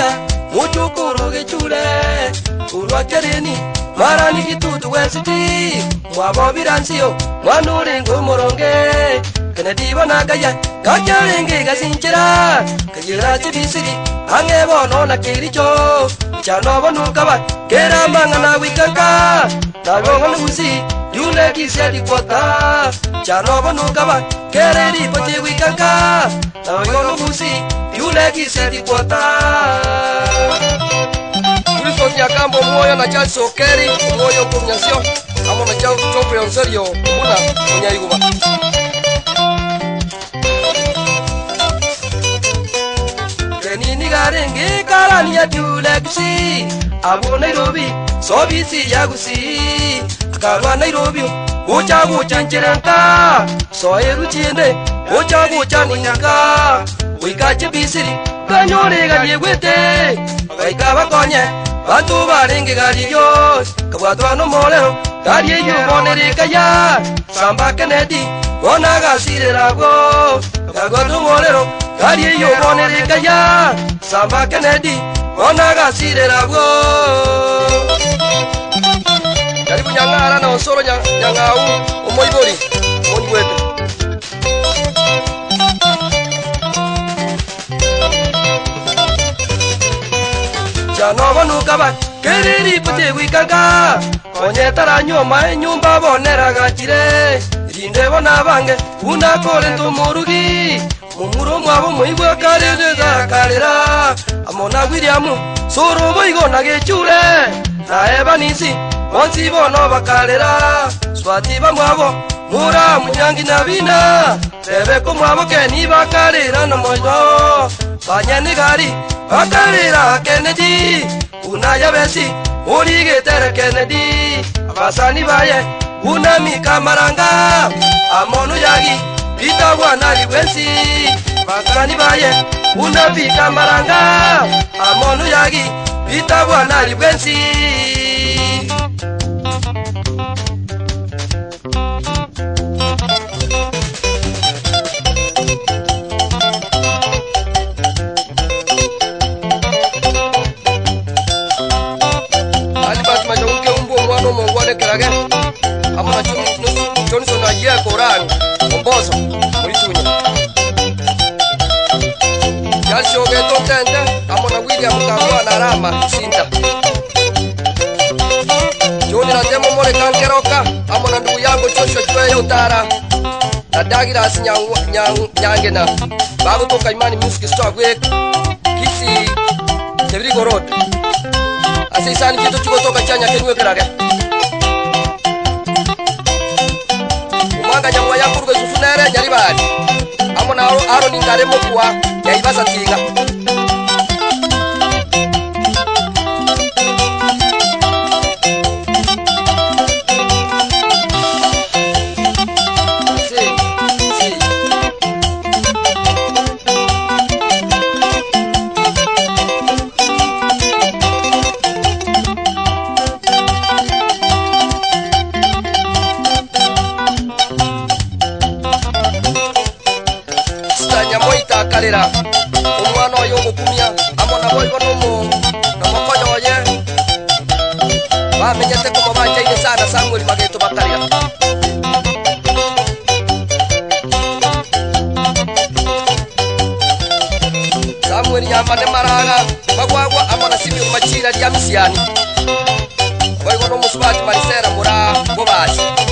kuya muchukuru kichule urwakereni mara nikitutu wesiti mwavovilansiyo mwanulingu muronge kenedivonagaya kakyalingi gasinchira kajira chivisiri ang'e vonona kiricho chanovonukava kera mang'ana wikaka navong'onusi yule kisiadikwota chanovonukava kera ripo chiwikaka navong'onuusi alegise dikota kristo diakambo moyo na cal sokeri moyo kurnyasio amo na cal copreonserio muna onyaiguma ringikaraniatiulegisi abu nairobi sobisi yagusi akalwa nairobi ucha gucha nchiranka soyeru chinde ucha gucha ninka wikache bisiri kanyore galyegwete baika bakonye bantu barenge galiyo kabwatwa nomolero kalye kaya samba kenedi gonagacireragwo kagwa tomolero kalye kaya samba kenedi gonagacireragwo nyang'ara na osoro nyang'awu omoibori monywete chanobo nukaba keri ripote gwikaka konyetaranywa mae nyumba boneragachire rinde bona bange bunakore ntomorugi momuro mwabo moibwa kare nezakarera amonagwiri amo soro boigo nagechure taebanisi onsibono bakalera swati bamwabo mura munyangi nabina tebeko mwabo keni bakalera nomoyao banyene gari bakalera kennedi unayabesi urigetere kennedi abasani baye unamika maranga amonu yagi bitabwanari bwensi basani baye unabika maranga amonu yagi itabu analikwesi alibatimacakuke umbu omwana omongonekelage amona johnson aye koranu omboso mulitunya yalishogeta otente william kagoana rama sinta conera temo more kankeroka amo na ndugu yango cocio cueyo tara na dagilas nyangena bagutoka imani music store gwek kisi sevirigo rod ase isani kito cigotoka cianya kenuekerage umwanga nyamuwa yakurugesufunere nyaribari amo na aroni ngare mokua yaibasa tinga nyamoitakarera omwana oyo ogokumia amo nabo igo nomo namokonya oye bamenyete komo bacheire sana samueli bagetu bakaria samueli yamba nemaraga bagwagwa amo nasimi omachira ria misiani oigo nomosubati marisera mora bobasi